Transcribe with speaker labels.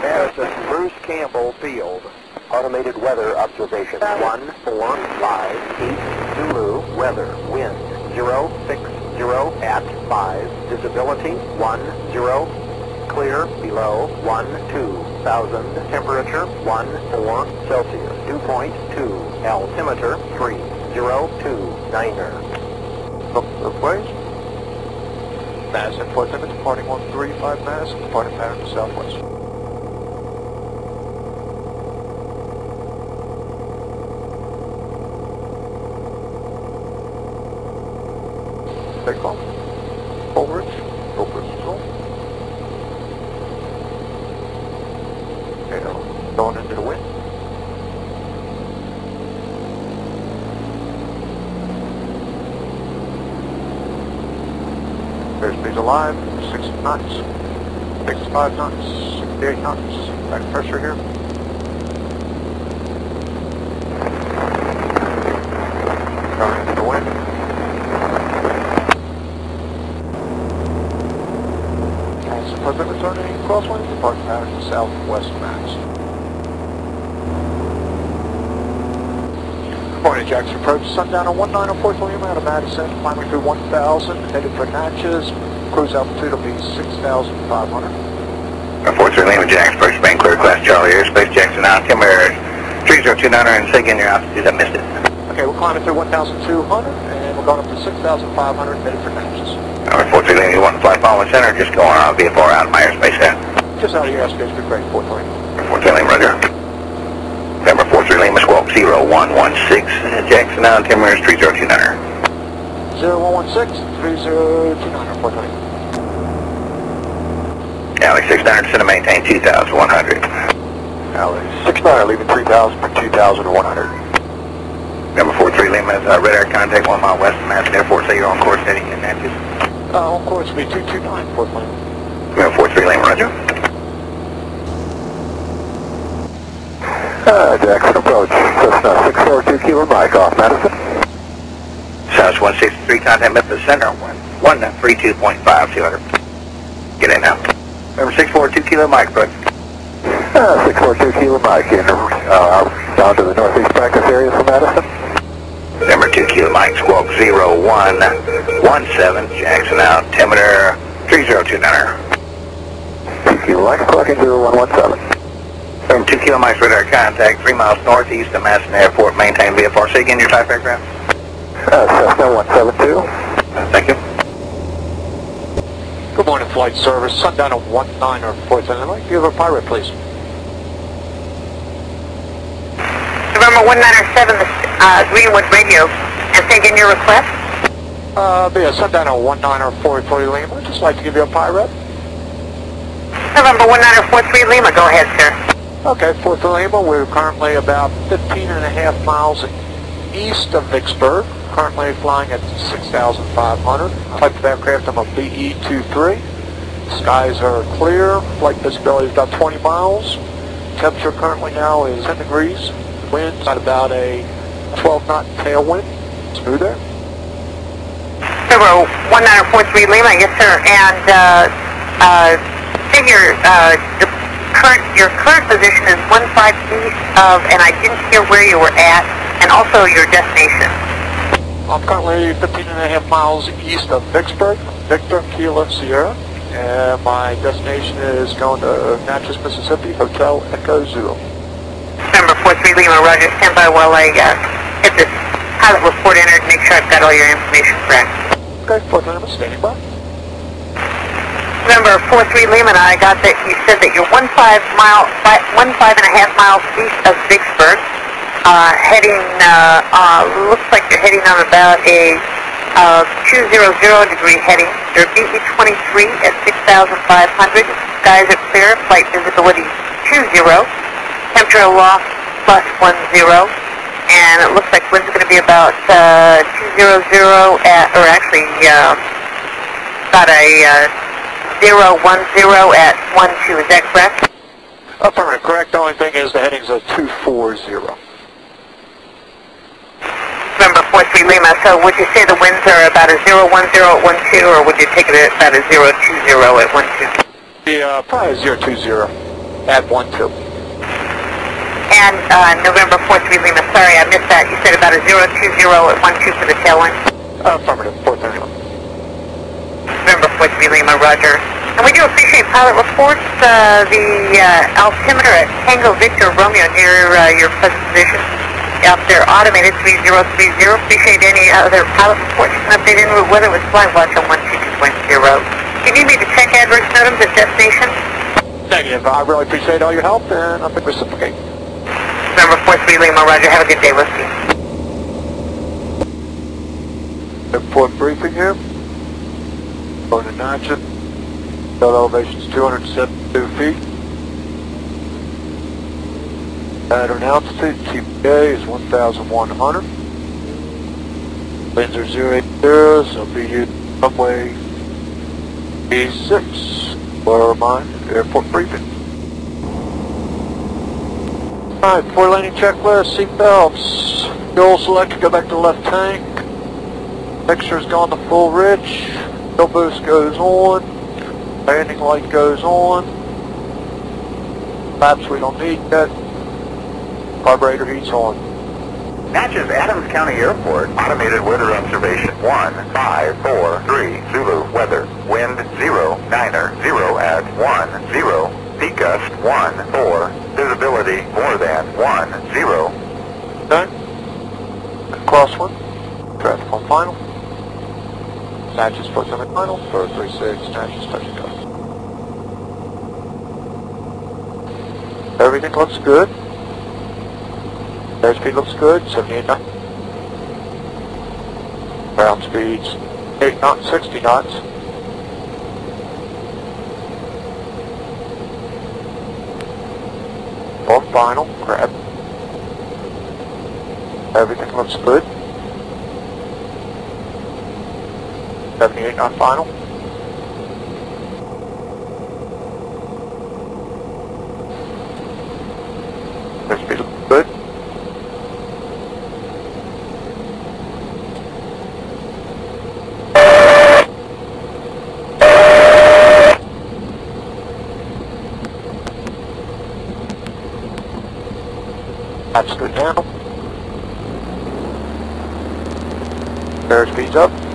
Speaker 1: Madison, Bruce Campbell Field. Automated weather observation. 145 Zulu, weather, wind, 060 at 5, visibility 10, clear below 12,000, temperature 14 Celsius, dew point 2, altimeter 3029er.
Speaker 2: Look both ways. Madison, Fort Limit, departing 135 Madison, departing pattern southwest. Off. Forward. Okay, now, going into the wind. Airspeed's alive, 6 knots, 65 knots, 68 knots, back pressure here. Going into the wind. President returning crosswind, departing pattern southwest max. Morning, Jackson approach Sundowner 1904 William out of Madison, climbing through 1,000, headed for Natchez. Cruise altitude will be 6,500.
Speaker 3: Unfortunately, Lima Jackson, first main clear class Charlie Airspace, Jackson out, Timber 3029 and say again your altitude, I missed it.
Speaker 2: Okay, we're climbing through 1,200, and we're going up to 6,500, headed for Natchez.
Speaker 3: Unfortunately, Lima, you want to flight following center, just go on VFR out of my airspace there.
Speaker 2: Just out of your airspace, Fort William.
Speaker 3: Unfortunately, Lima, roger. November 43 Lima, squawk 0116, uh, Jackson out, Timber 3029.
Speaker 2: 0116 3029, Fort William.
Speaker 3: Alex 69, center maintain 2100.
Speaker 2: Alex 69, leaving 3,000 for 2,100.
Speaker 3: Number 43 Lima, uh, radar contact one mile west of Madison Airport, say you're on course heading in Natchez.
Speaker 2: Uh, on course will be 229, Fort William.
Speaker 3: Number 43 Lima, roger.
Speaker 1: Uh, Jackson approach, Cessna 642 Kilo Mike off Madison.
Speaker 3: South 163, contact Memphis Center, 132.5, 200. Get in now. Number 642 Kilo Mike, approach.
Speaker 1: Uh, 642 Kilo Mike in, uh, down to the northeast practice area from Madison.
Speaker 3: Number 2 Kilo Mike, squawk 0117, Jackson out, altimeter 3029.
Speaker 1: 2 Kilo Mike, clocking 0117.
Speaker 3: Number 2 Kilo Mike's radar contact, 3 miles northeast of Madison Airport, maintain VFR. Say again your type aircraft.
Speaker 1: Uh, Cessna 172.
Speaker 3: Uh, thank you.
Speaker 2: Good morning, flight service. Sundowner 19 or 4th, and I'd like to give a PIREP, please.
Speaker 4: November 197, uh, Greenwood Radio. And say again your request.
Speaker 2: Uh, be a Sundowner 19 or 4th for you, Lima. I'd just like to give you a PIREP.
Speaker 4: November 19443 Lima, go ahead, sir.
Speaker 2: Okay, 4th of Lima, we're currently about 15 and a half miles east of Vicksburg. Currently flying at 6,500. Type of aircraft, I'm a BE-23. Skies are clear. Flight visibility is about 20 miles. Temperature currently now is 10 degrees. Wind's at about a 12 knot tailwind. Smooth there.
Speaker 4: 19443 Lima, yes, sir. And, uh, uh, your, uh, your current, your current position is 15 east of, and I didn't hear where you were at, and also your destination.
Speaker 2: I'm currently 15 and a half miles east of Vicksburg, Victor, Kilo, Sierra, and my destination is going to Natchez, Mississippi, Hotel Echo Zulu.
Speaker 4: November 43 Lima, roger. Stand by while I, uh, get this pilot report entered, make sure I've got all your information correct.
Speaker 2: Okay, Fort Lima, standing by.
Speaker 4: November 43 Lima, I got that you said that you're one five mile, five, one five and a half miles east of Vicksburg, uh, heading, uh, uh, looks like you're heading on about a, uh, 200 degree heading. Your BE-23 at 6,500. Skies are clear, flight visibility 20. Temperature aloft plus 10. And it looks like wind's going to be about, uh, 200 at, or actually, um, about a, uh, 010 at 12, is that correct?
Speaker 2: Affirmative, correct. The only thing is the heading's a 240.
Speaker 4: Number 43 Lima, so would you say the winds are about a 010 at 12, or would you take it at about a 020 at 12?
Speaker 2: The, uh, probably 020. at 1-2.
Speaker 4: And uh, November 4th, we Lima. Sorry, I missed that. You said about a 020 at 12 for the tailwind.
Speaker 2: Affirmative, 431.
Speaker 4: November 4th, we Lima. Roger. And we do appreciate pilot reports. Uh, the uh, altimeter at Tango Victor Romeo near uh, your present position out there automated 3030. Appreciate any other pilot reports. You can update en route weather with flight watch on 122.0. Do you need me to check adverse notams at destination?
Speaker 2: Negative. I really appreciate all your help, and I think reciprocate.
Speaker 4: November 4th, we Lima. Roger. Have a good day. You.
Speaker 2: Airport briefing here. Going to Natchez. Elevation is 272 feet. Pattern altitude, TPA is 1,100. Winds are 080, so be you runway B6. Or mine, airport briefing. Alright, four landing checklist, seat belts. Fuel selector, go back to left tank. Mixture's gone to full rich. Fuel boost goes on. Landing light goes on. Maps we don't need yet. Carburetor heat's on.
Speaker 5: Natchez Adams County Airport, automated weather observation 1543 Zulu weather. Wind 0, niner 0 at 1, 0. Peak gust 1, 4. Visibility more than 1, 0.
Speaker 2: Okay. Crosswind. Traffic on final. Natchez proximate final. 436, Natchez touch and go. Everything looks good. Airspeed looks good, 78 knots. Ground speeds 8 knots, 60 knots. Off final, grab. Everything looks good. 78 knot final. Airspeed looks good. Now. Airspeed's up.